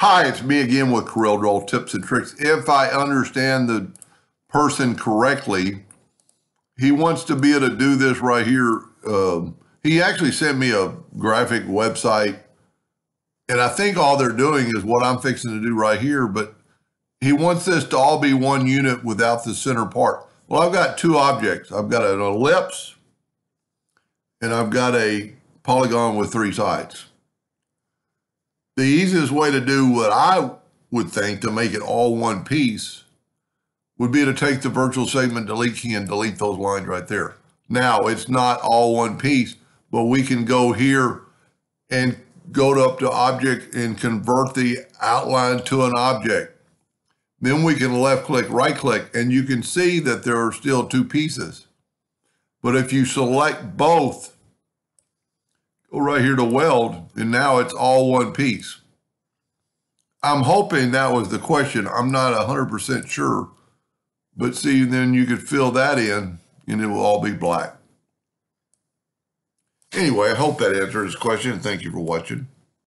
Hi, it's me again with CorelDRAW tips and tricks. If I understand the person correctly, he wants to be able to do this right here. Um, he actually sent me a graphic website, and I think all they're doing is what I'm fixing to do right here, but he wants this to all be one unit without the center part. Well, I've got two objects. I've got an ellipse, and I've got a polygon with three sides the easiest way to do what I would think to make it all one piece would be to take the virtual segment delete key and delete those lines right there. Now it's not all one piece, but we can go here and go up to object and convert the outline to an object. Then we can left click, right click, and you can see that there are still two pieces. But if you select both, go right here to weld, and now it's all one piece. I'm hoping that was the question. I'm not 100% sure. But see, then you could fill that in and it will all be black. Anyway, I hope that answers his question. Thank you for watching.